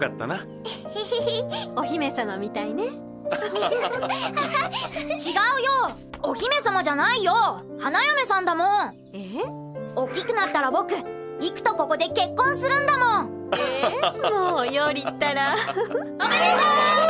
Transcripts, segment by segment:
かったな。お姫様みたいね。違うよ。お姫様じゃないよ。花嫁さんだもん。え？大きくなったら僕行くとここで結婚するんだもん。え？もうよりったら。おめでとう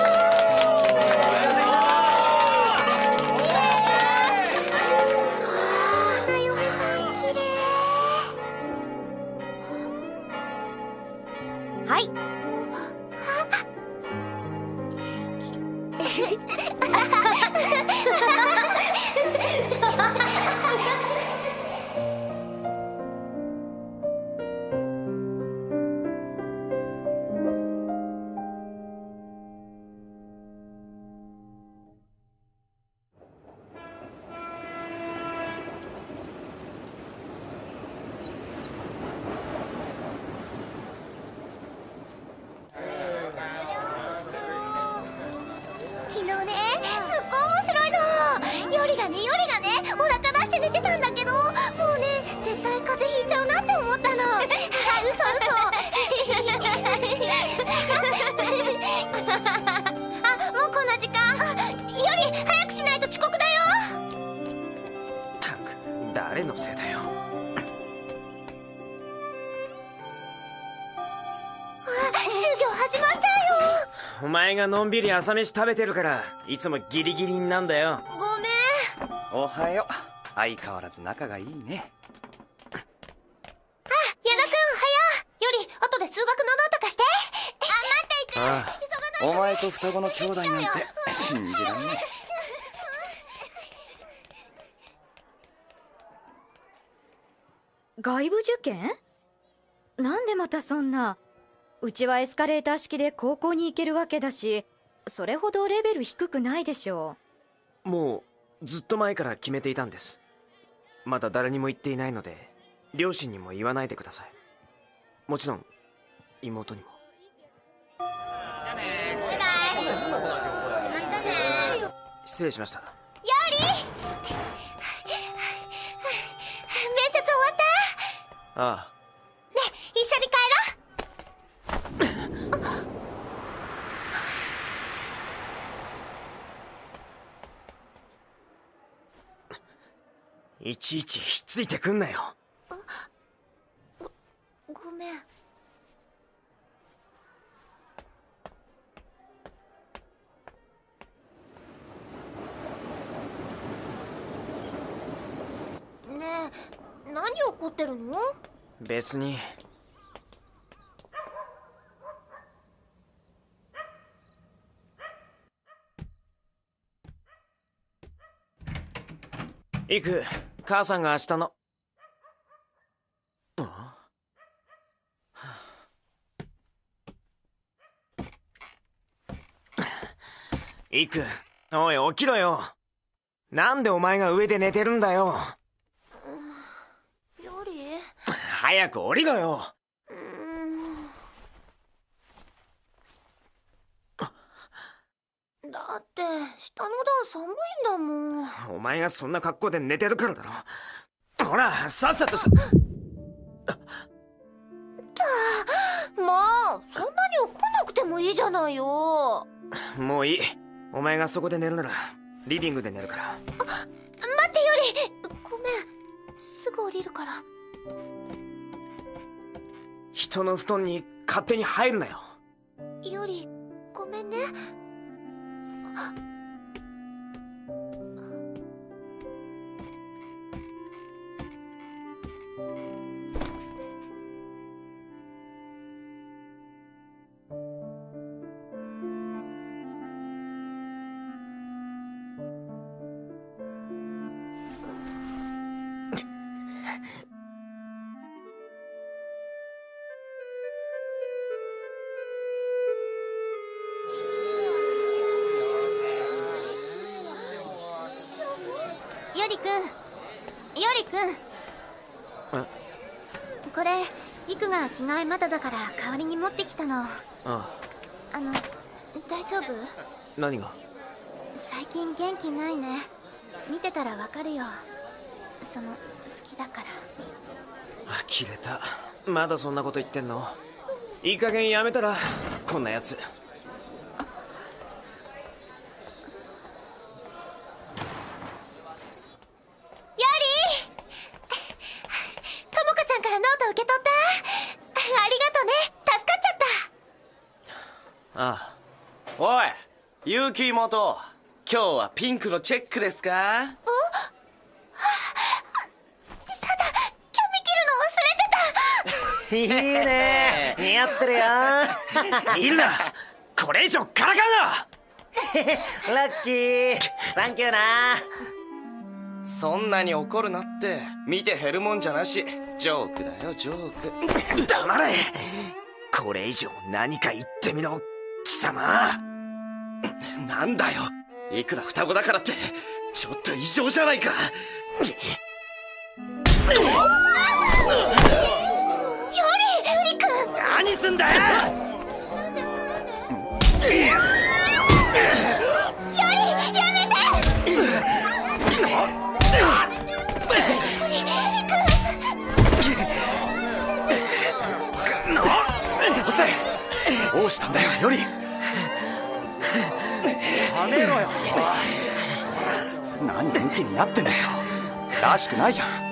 前がのんびり朝飯食べてるからいつもギリギリになんだよ。ごめん。おはよう。相変わらず仲がいいね。矢田くんおはようより後で数学のノート貸して。あ待っていくお前と双子の兄弟なんて信じらんね外部受験？なんでまたそんなうちはエスカレーター式で高校に行けるわけだしそれほどレベル低くないでしょもうずっと前から決めていたんです。まだ誰にも言っていないので両親にも言わないでください。もちろん妹にも。バイバイまたね失礼しました。より 面接終わった？ああね一緒に帰ろういちいちひっついてくんなよ。ごめん。ねえ何怒ってるの？別に。行く母さんが明日の。あ行く。おい起きろよ。なんでお前が上で寝てるんだよ。より早く降りろようーんだって下の段寒いんだもん。お前がそんな格好で寝てるからだろ。ほらさっさとさもうそんなに怒んなくてもいいじゃないよ。もういい。お前がそこで寝るならリビングで寝るから。待ってより。ごめんすぐ降りるから。人の布団に勝手に入るなよ。よりごめんねあっ!が着替えまだだから代わりに持ってきたのああの大丈夫？何が？最近元気ないね。見てたらわかるよ。その好きだから。呆れた。まだそんなこと言ってんの？いい加減やめたらこんなやつよりともかちゃんからノート受け取ったありがとね助かっちゃったああおい結城妹今日はピンクのチェックですか？やだ髪切るの忘れてた。いいね。似合ってるよ。いるなこれ以上からかうな ラッキー。サンキューな。そんなに怒るなって見て減るもんじゃなし。ジョークだよジョーク。黙れ。これ以上何か言ってみろ貴様なんだよ。いくら双子だからってちょっと異常じゃないか。よりゆりくん何すんだよ！どうしたんだよよりやめろよ。何ムキになってんだよ。らしくないじゃん。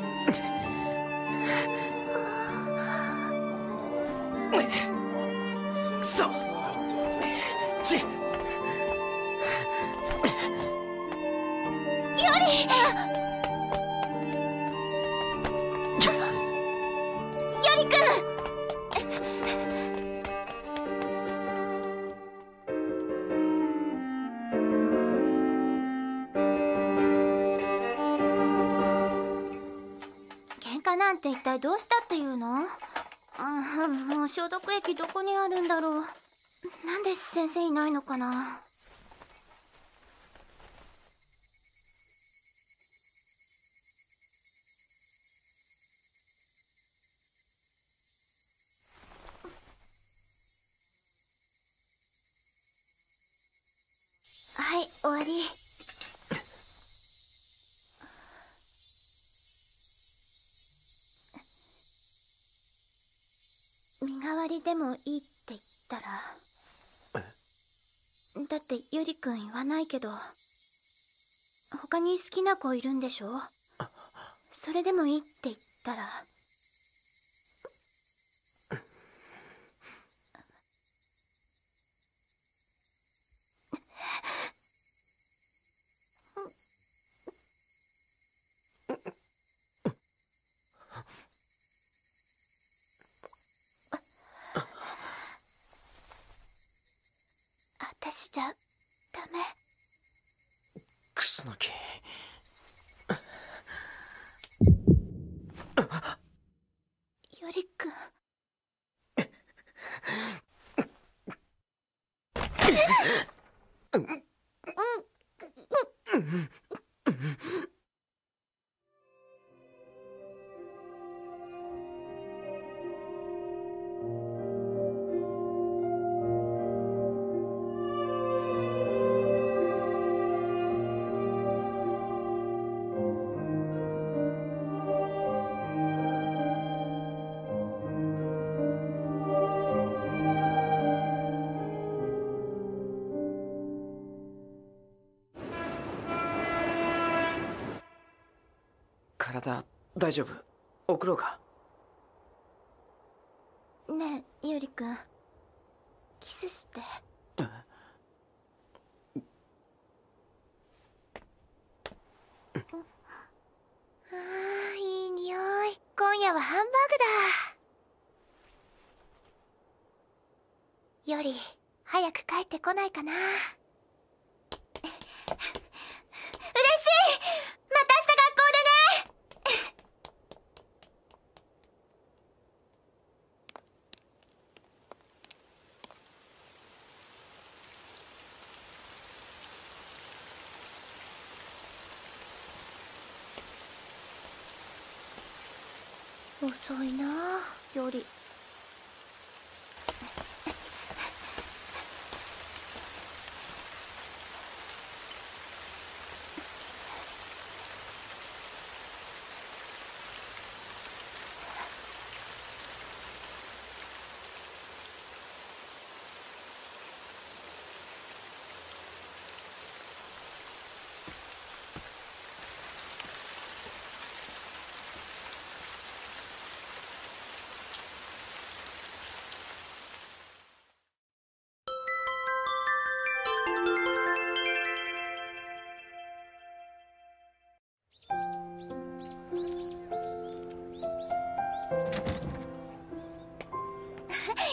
で先生いないのかな？はい終わり。身代わりでもいいって言ったら。だってゆりくん言わないけど他に好きな子いるんでしょ？それでもいいって言ったら大丈夫。送ろうか。ねえゆりくん。キスして。あーいい匂い。今夜はハンバーグだ。より早く帰ってこないかな。嬉しい。また明日学校で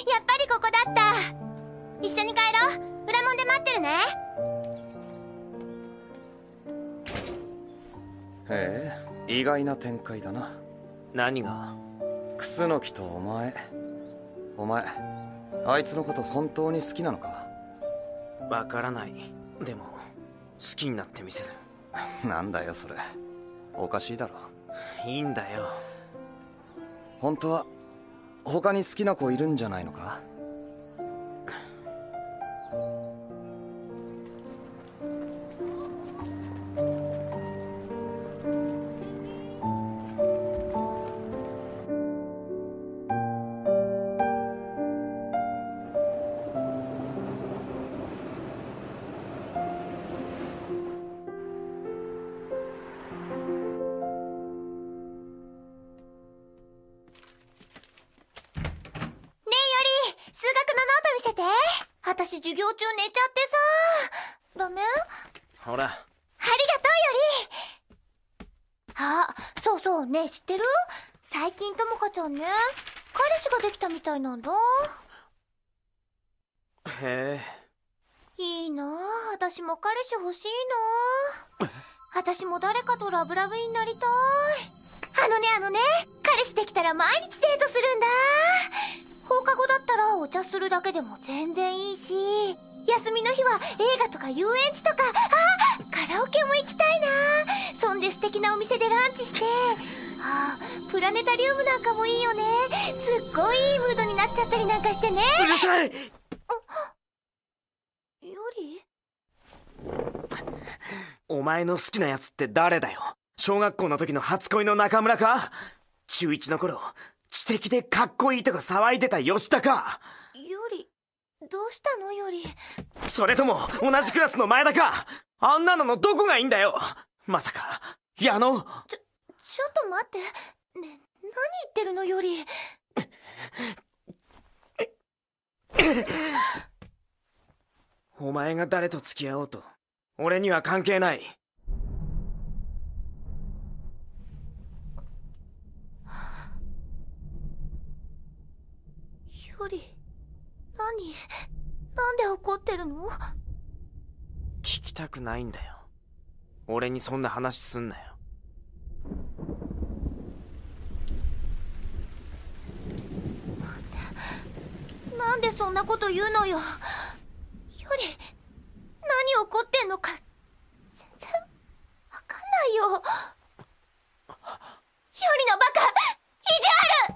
ぱりここだった。一緒に帰ろう。裏門で待ってるね。へえ意外な展開だな。何が？楠木とお前。お前あいつのこと本当に好きなのか？わからない。でも好きになってみせる。なんだよそれ。おかしいだろ。いいんだよ。本当は他に好きな子いるんじゃないのか？いいし休みの日は映画とか遊園地とかあカラオケも行きたいな。そんで素敵なお店でランチして。あプラネタリウムなんかもいいよね。すっごいいいムードになっちゃったりなんかしてね。うるさい。より？お前の好きなやつって誰だよ。小学校の時の初恋の中村か？中1の頃知的でかっこいいとか騒いでた吉田かどうしたのより。それとも同じクラスの前田か。あんなののどこがいいんだよ。まさか矢野。ちょちょっと待って。ね何言ってるのより。お前が誰と付き合おうと俺には関係ない。より何？なんで怒ってるの？聞きたくないんだよ。俺にそんな話すんなよ。なんでそんなこと言うのよ？より何怒ってんのか全然わかんないよ。よりのバカ意地悪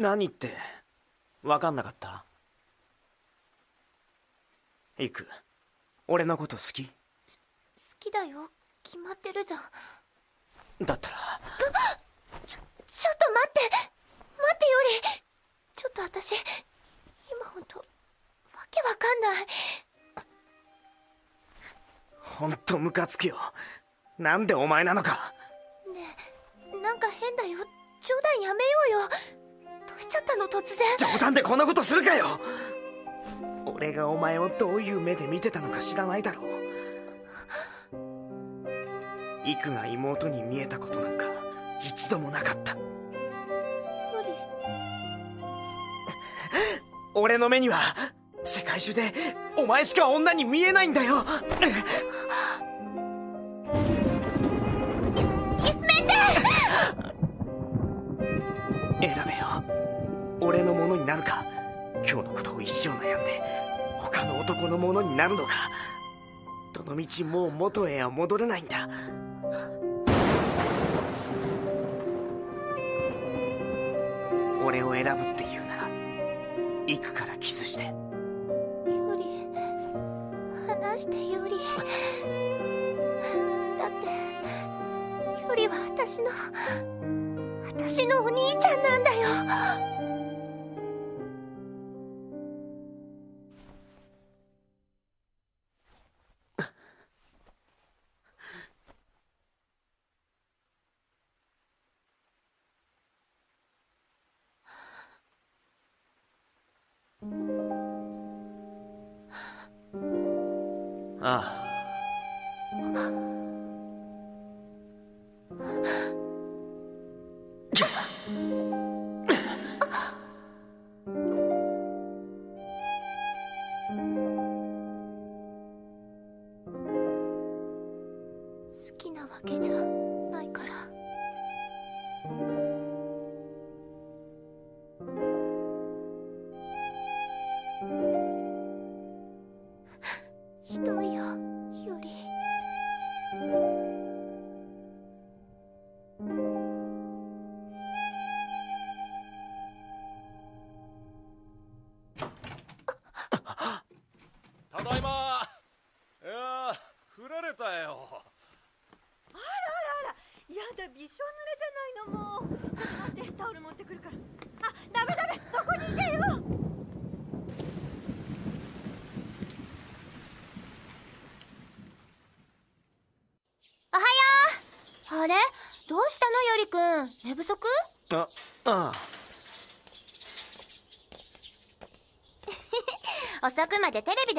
何って分かんなかった？いく。俺のこと好き？好きだよ。決まってるじゃん。だったら。ちょっと待って。待ってより。ちょっと私今ほんとわけわかんない。ほんとムカつくよ。なんでお前なのかこんなことするかよ。俺がお前をどういう目で見てたのか知らないだろう。イクが妹に見えたことなんか一度もなかった。より俺の目には世界中でお前しか女に見えないんだよなるか？今日のことを一生悩んで他の男のものになるのか？どのみちもう元へは戻れないんだ？俺を選ぶって言うなら行くからキスして？ユリ話してユリだってユリは私の私のお兄ちゃんなんだよ。ひ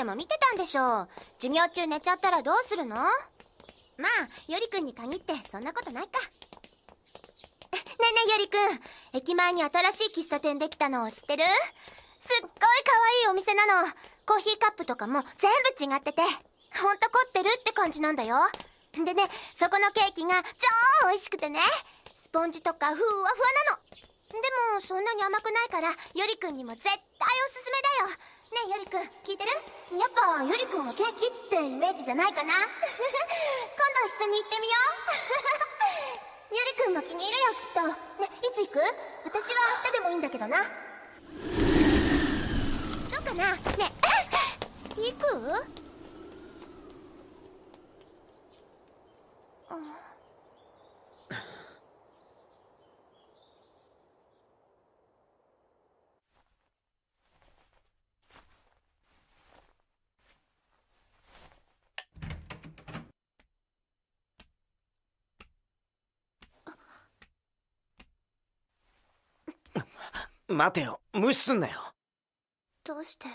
でも見てたんでしょ授業中寝ちゃったらどうするの？まあよりくんに限ってそんなことないか。ねえねえよりくん駅前に新しい喫茶店できたのを知ってる？すっごい可愛いお店なの。コーヒーカップとかも全部違ってて。ほんと凝ってるって感じなんだよ。でねそこのケーキが超美味しくてね。スポンジとかふわふわなの。でもそんなに甘くないからよりくんにも絶対おすすめだよ。ねえよりくん聞いてる？やっぱよりくんはケーキってイメージじゃないかな。今度一緒に行ってみよう。よりくんも気に入るよきっと。ねいつ行く？私は明日でもいいんだけどな。どうかな？ねえ 行く？あ待てよ。無視すんなよ。どうして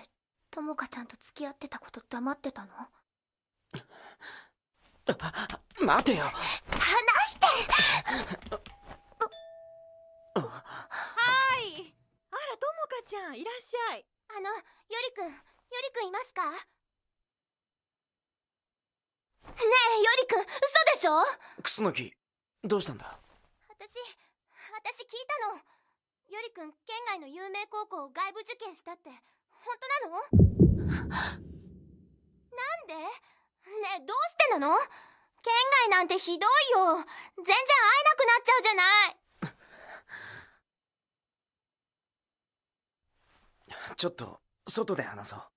ともかちゃんと付き合ってたこと黙ってたの？待てよ。話して！はい。あらともかちゃんいらっしゃい。あのよりくんよりくんいますか？ねえよりくん嘘でしょ？楠木どうしたんだ？私私聞いたのよりくん県外の有名高校を外部受験したって本当なの？なんで？ねえどうしてなの？県外なんてひどいよ。全然会えなくなっちゃうじゃない。ちょっと外で話そう。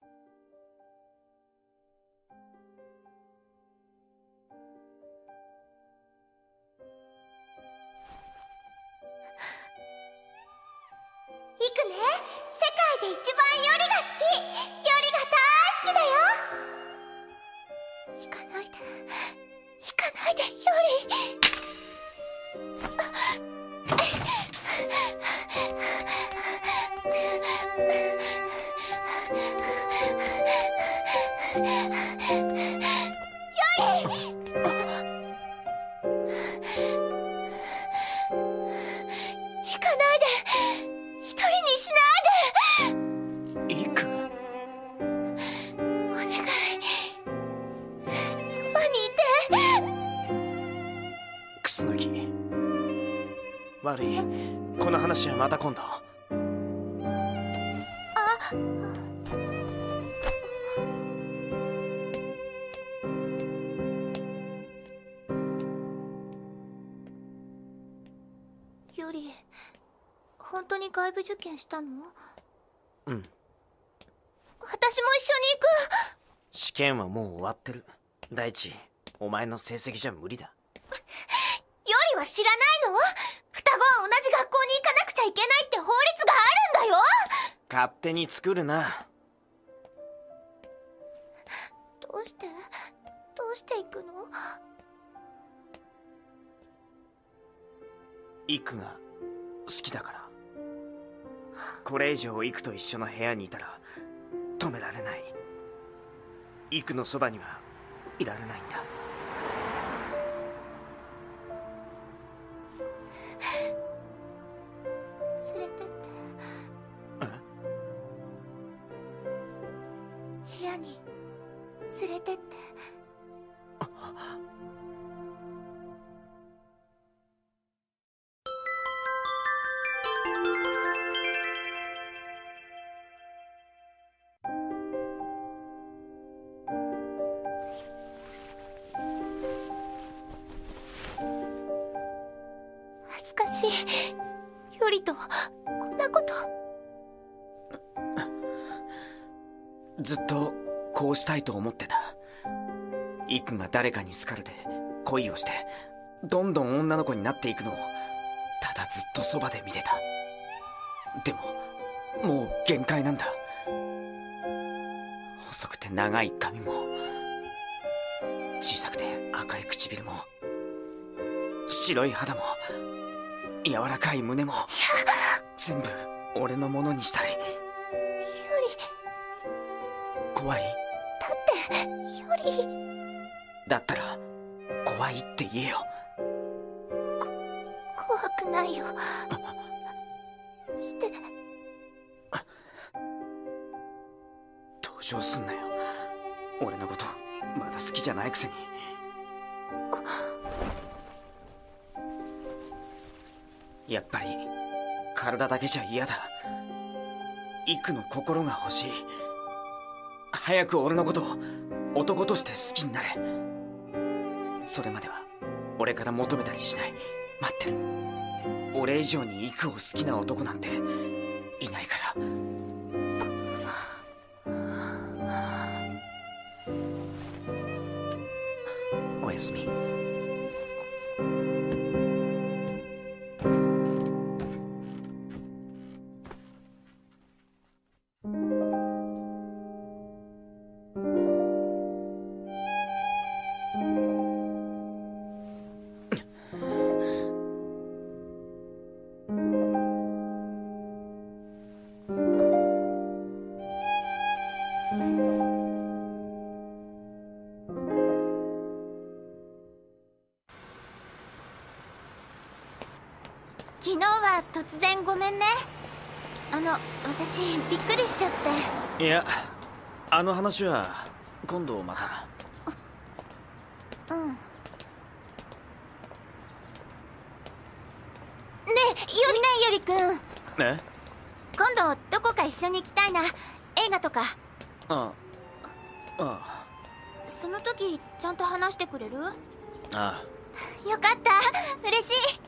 で一番よりが好き。よりが大好きだよ。行かないで。行かないで。より。た今度。あより本当に外部受験したの？うん。私も一緒に行く。試験はもう終わってる。大地お前の成績じゃ無理だ。よりは知らないの？勝手に作るな。どうして？どうして行くの？イクが好きだから。これ以上イクと一緒の部屋にいたら止められない。イクのそばにはいられないんだ連れてって。したいと思ってた。イクが誰かに好かれて恋をしてどんどん女の子になっていくのをただずっとそばで見てた。でももう限界なんだ。細くて長い髪も小さくて赤い唇も白い肌も柔らかい胸も全部俺のものにしたい。怖い言えよ。怖くないよ。して。同情すんなよ。俺のことまだ好きじゃないくせに。やっぱり体だけじゃ嫌だ。幾の心が欲しい。早く俺のことを男として好きになれ。それまでは俺から求めたりしない。待ってる。俺以上に育を好きな男なんていないから。おやすみ。びっくりしちゃって。いやあの話は今度また。うん。ねえよりねえよりくんえ？今度どこか一緒に行きたいな。映画とか。ああその時ちゃんと話してくれる？よあ。あかった。嬉しい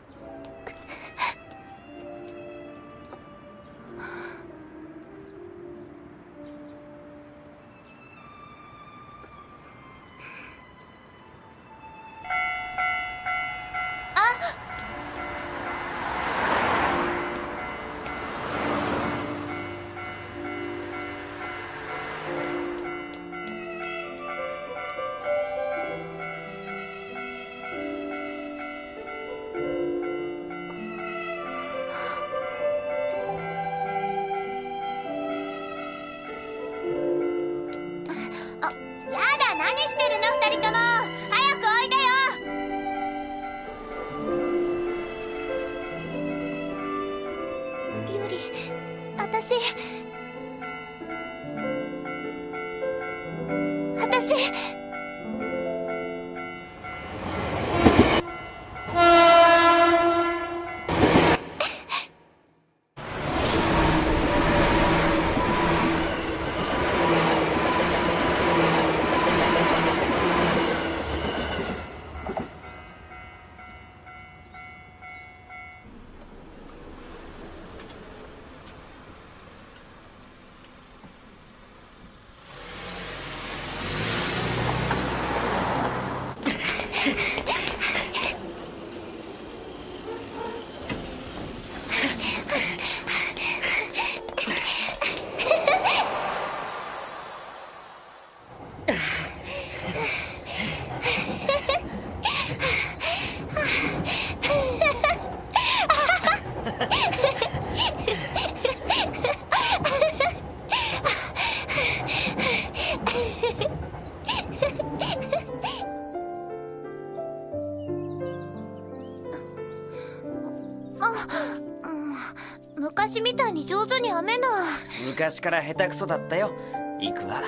昔から下手くそだったよ。イクは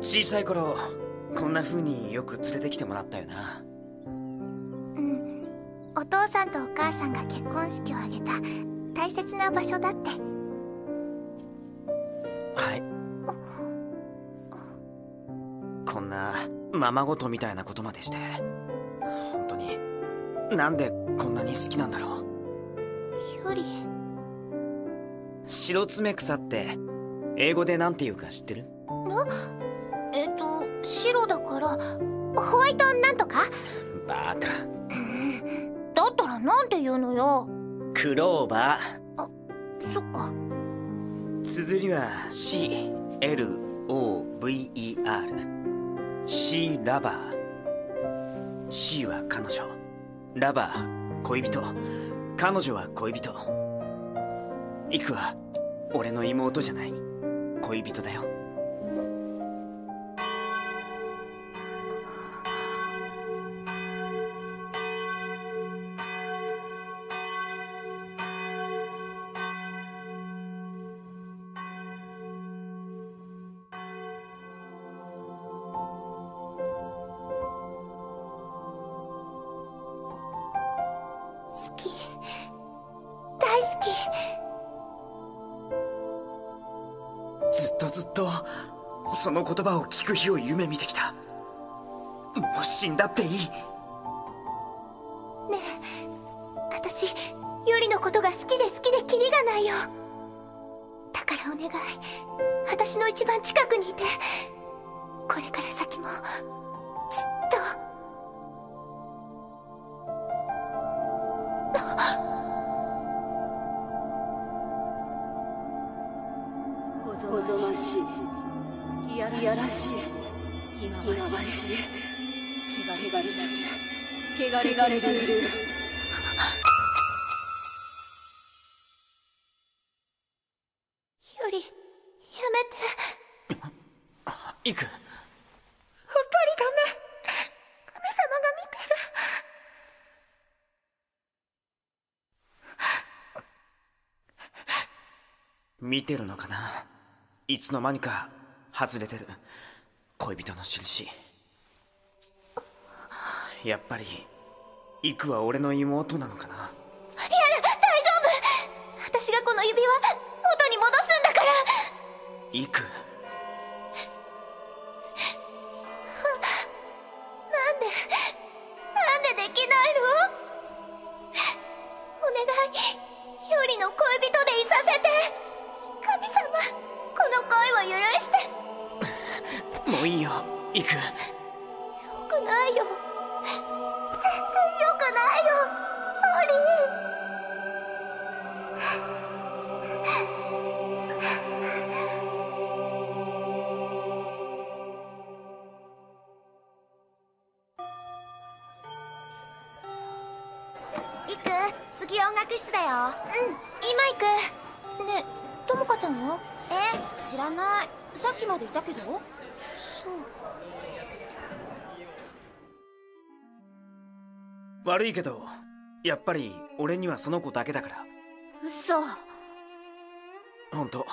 小さい頃こんな風によく連れてきてもらったよな。お父さんとお母さんが結婚式を挙げた大切な場所だって。はい。こんなままごとみたいなことまでして。本当に。なんでこんなに好きなんだろう白爪草って英語でなんて言うか知ってる？え？っと白だからホワイトなんとか？バカ。だったらなんて言うのよ？クローバそっか。ー綴りは CLOVER C ラバー。C は彼女。ラバー恋人。彼女は恋人イクは俺の妹じゃない。恋人だよ。好き。大好き。ずっとその言葉を聞く日を夢見てきた。もう死んだっていい。ねえ私ユリのことが好きで好きでキリがないよ。だからお願い。私の一番近くにいて。これから先も。いる汚れている。ユリやめて。イクやっぱりダメ。神様が見てる。見てるのかな？いつの間にか外れてる。恋人の印。やっぱりイクは俺の妹なのかな？いや大丈夫。私がこの指輪元に戻すんだから。イク悪いけどやっぱり俺にはその子だけだから。嘘。本当。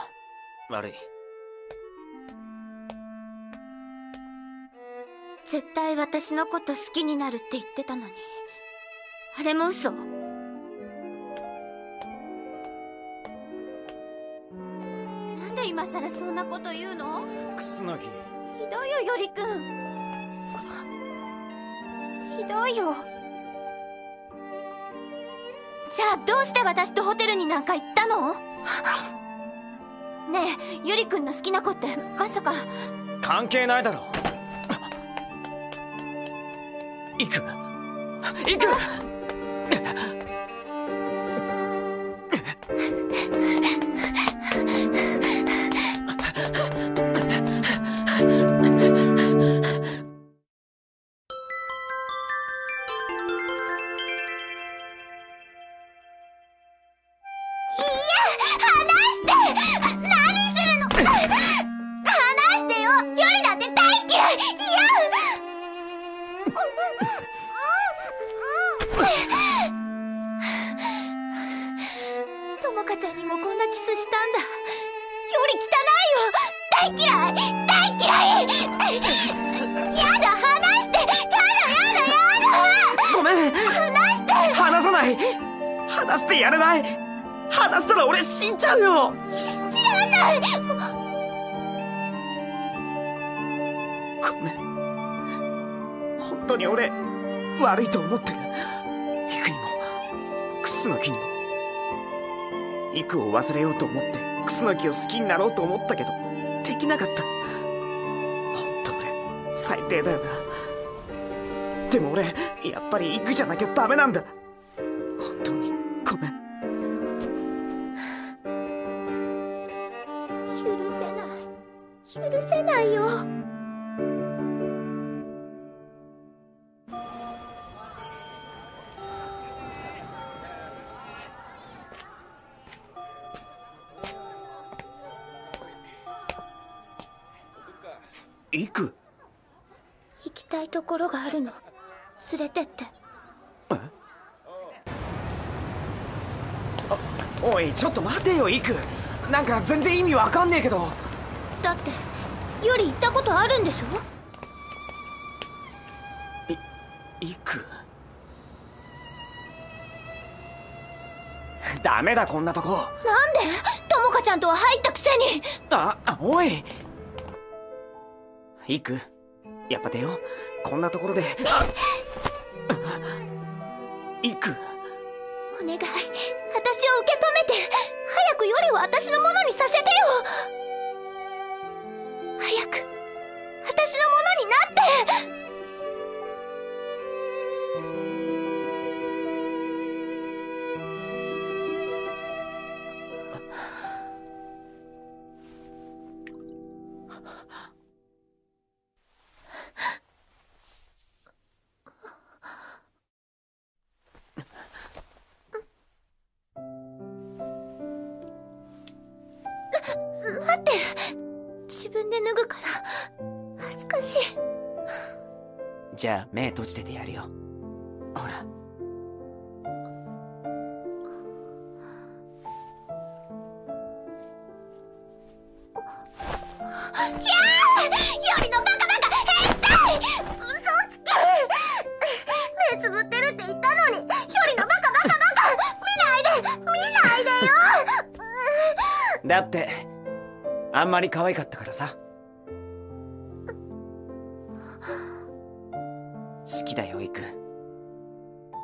悪い。絶対私のこと好きになるって言ってたのに。あれも嘘どうして私とホテルになんか行ったの？ねえゆりくんの好きな子ってまさか。関係ないだろ。行く。行く。キを好きになろうと思ったけどできなかった。本当俺最低だよな。でも俺やっぱり行くじゃなきゃダメなんだ。本当に。ごめん。許せない。許せないよ。幾行きたいところがあるの。連れてって。おいちょっと待てよ幾なんか全然意味わかんねえけど。だってより行ったことあるんでしょ？幾ダメだこんなとこ。なんで？ともかちゃんとは入ったくせに。ああおい行く。やっぱ出よう。こんなところで。行く。お願い。私を受け止めて。早くよりを私のものにさせて。じゃあ目閉じててやるよ。ほら。いやーよりのバカバカ変態。嘘つき目つぶってるって言ったのに。よりのバカバカバカ。見ないで。見ないでよ。だってあんまり可愛かったからさ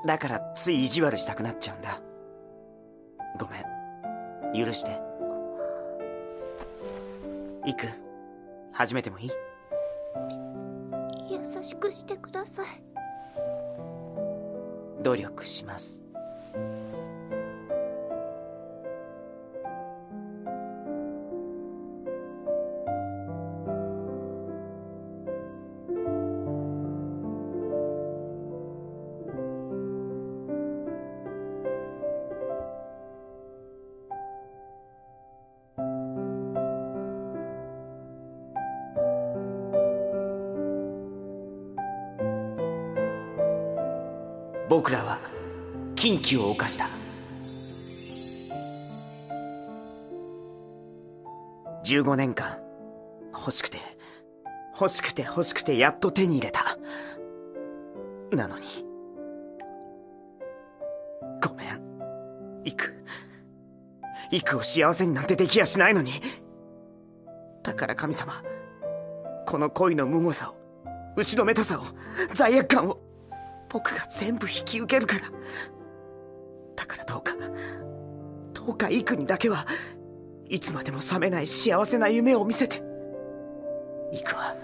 だからつい意地悪したくなっちゃうんだ。ごめん。許して。イク始めてもいい？優しくしてください。努力します僕らは禁忌を犯した。15年間欲しくて欲しくて欲しくてやっと手に入れた。なのにごめん。イクイクを幸せになんてできやしないのに。だから神様この恋の無謀さを後ろめたさを罪悪感を僕が全部引き受けるから。だからどうか。どうかイクにだけはいつまでも覚めない幸せな夢を見せて。イクは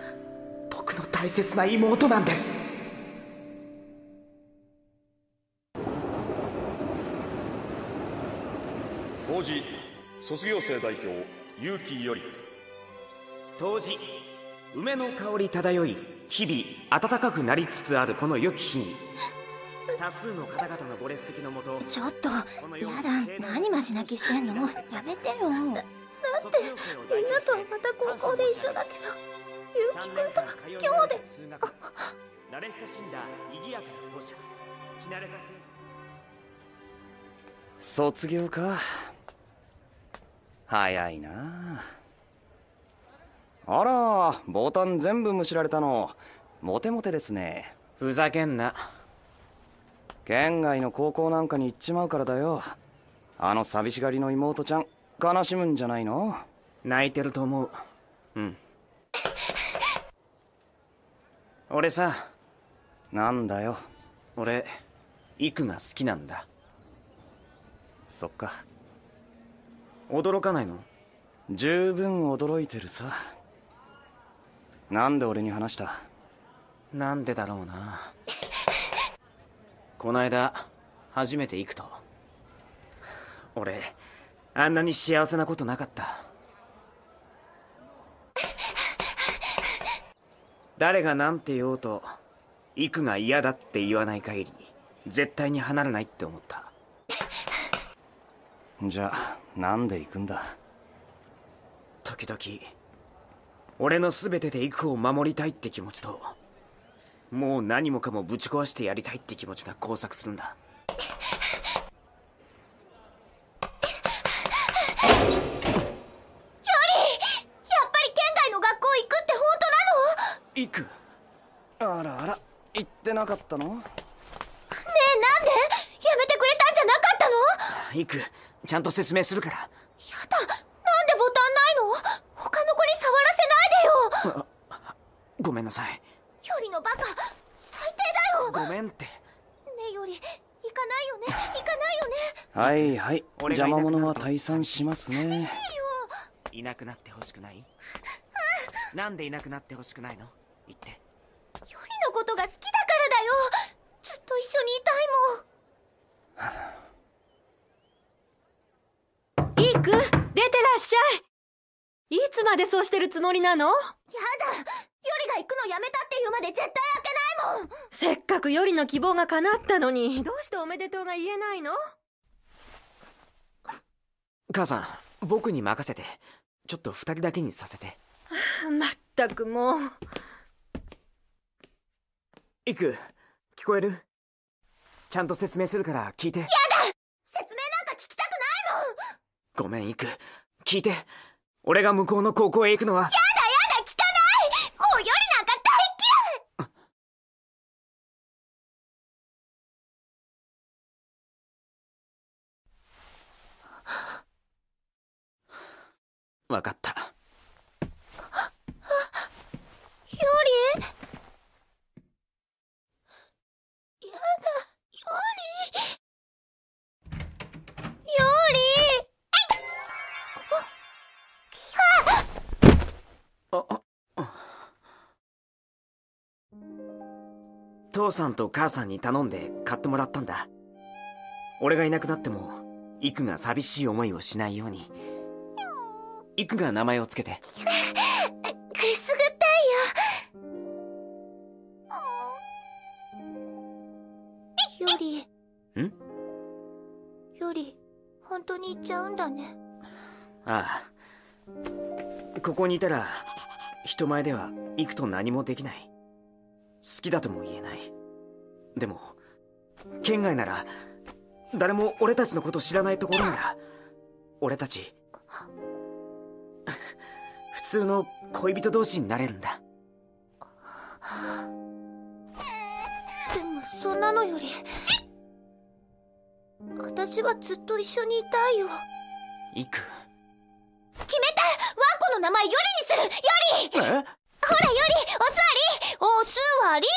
僕の大切な妹なんです。当時卒業生代表結城より。当時梅の香り漂い日々暖かくなりつつあるこの良き日に。多数の方々のご列席のもとちょっとやだ何マジ泣きしてんの？やめてよ。だってみんなとはまた高校で一緒だけどゆうきくんとは今日で。慣れ親しんだ賑やかな校舎着慣れた卒業か。早いな。あらボタン全部むしられたの。モテモテですね。ふざけんな。県外の高校なんかに行っちまうからだよ。あの寂しがりの妹ちゃん悲しむんじゃないの？泣いてると思う。うん。俺さ。なんだよ。俺イクが好きなんだ。そっか。驚かないの？十分驚いてるさなんで俺に話した？なんでだろうな。こないだ初めて行くと俺あんなに幸せなことなかった。誰が何て言おうと行くが嫌だって言わない限り絶対に離れないって思った。じゃあなんで行くんだ？時々俺の全てで幾を守りたいって気持ちともう何もかもぶち壊してやりたいって気持ちが交錯するんだ。やっぱり県外の学校行くって本行く。あらあら言ってなかったの？ねえなんで？やめてくれたんじゃなかったの？行く。ちゃんと説明するから。やだなんでボタンないの他の子に触らせないでよ ごめんなさい。よりのバカ最低だよ。ごめんって。ねえより行かないよね。行かないよね。はいはい。邪魔者は退散しますね。いいよ。いなくなってほしくない？なんでいなくなってほしくないの？言って。よりのことが好きだからだよ。ずっと一緒にいたいもん。イーク出てらっしゃいいつまでそうしてるつもりなの？やだ。よりが行くのやめたっていうまで絶対開けないもん。せっかくよりの希望が叶ったのにどうしておめでとうが言えないの？母さん僕に任せて。ちょっと二人だけにさせて。まったくもう。行く。聞こえる？ちゃんと説明するから聞いて。説明なんか聞きたくないもん。ごめん行く。聞いて俺が向こうの高校へ行くのは。やだやだ聞かないもうよりなんか大っ嫌い。分かった父さんと母さんに頼んで買ってもらったんだ。俺がいなくなってもイクが寂しい思いをしないように。イクが名前をつけて。くすぐったいよ。よりん？より本当に行っちゃうんだね。ああ。ここにいたら人前ではイクと何もできない。好きだとも言えないでも県外なら誰も俺たちのこと知らないところなら俺たち普通の恋人同士になれるんだ。でもそんなのより私はずっと一緒にいたいよ。イク決めた！ワンコの名前よりにする！より！え？ほらより！お座り！お座り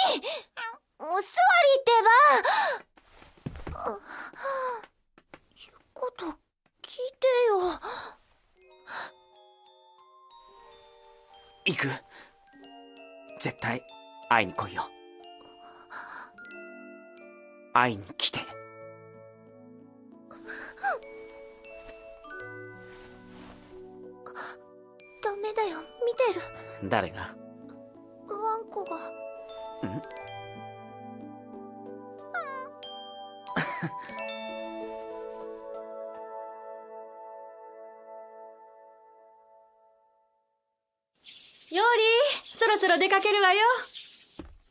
お座りってば。うこと聞いてよ。イク絶対会いに来いよ。会いに来て。ダメだよ。見てる。誰が？ワンコが。ん？よりそろそろ出かけるわよ。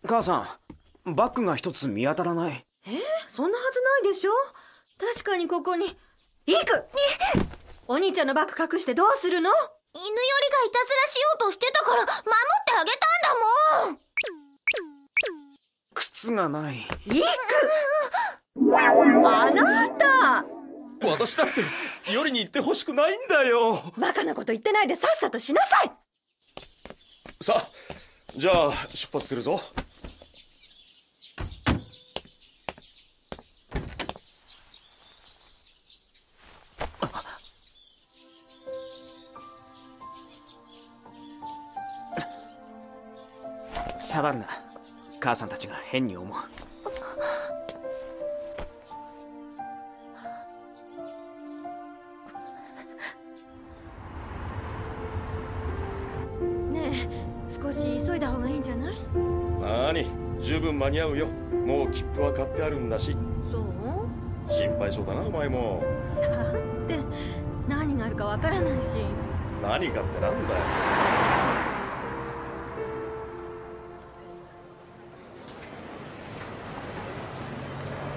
母さんバッグが一つ見当たらない。そんなはずないでしょ？確かにここに。イークお兄ちゃんのバッグ隠してどうするの？犬よりがいたずらしようとしてたから守ってあげたんだもん。靴がない。イクあなた。私だってよりに行ってほしくないんだよ。バカなこと言ってないでさっさとしなさい。さあじゃあ出発するぞ。触るな母さんたちが変に思う分間に合うよ。もう切符は買ってあるんだし。そう？心配性だなお前も。だって何があるかわからないし。何かってなんだよ。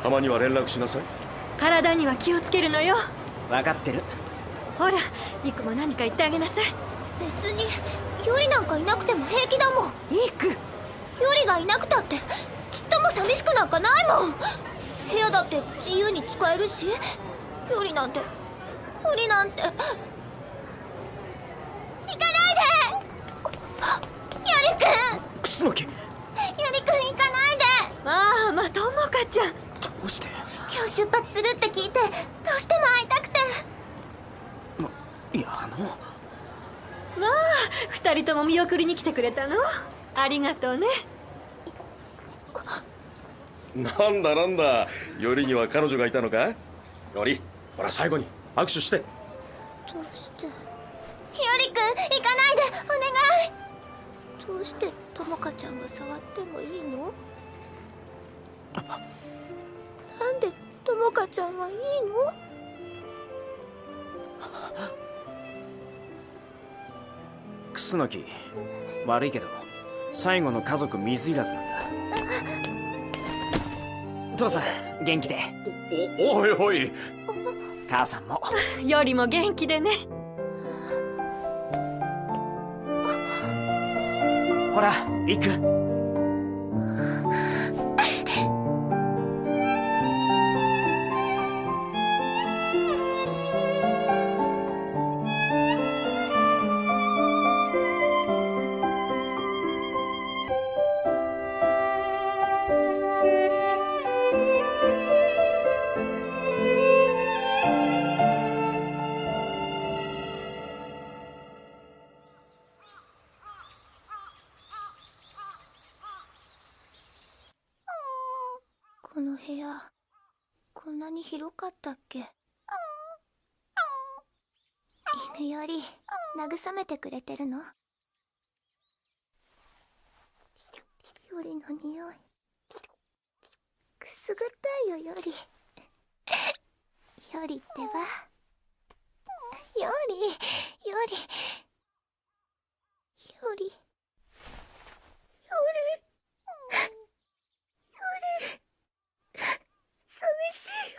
たまには連絡しなさい。体には気をつけるのよ。分かってる。ほらイクも何か言ってあげなさい。別によりなんかいなくても平気だもん。イクよりがいなくたってちっとも寂しくなんかないもん。部屋だって自由に使えるしよりなんてよりなんて。行かないで！よりくんクスノキ！よりくん行かないで！ああまあともかちゃん。どうして？今日出発するって聞いてどうしても会いたくて。いやあの。まあ二人とも見送りに来てくれたの。ありがとうねなんだなんだ。よりには彼女がいたのか？よりほら最後に。握手して。どうして？よりくん行かないで。お願い。どうしてともかちゃんが触ってもいいの？なんでともかちゃんはいいの？クスノキ。悪いけど最後の家族水入らずなんだ父さん元気で。おおいおい母さんもよりも元気でねほら行くけ。犬より慰めてくれてるの？よりの匂い。くすぐったいよより。よりってば。よりより。より。より。より。寂しいよ。